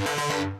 Bye.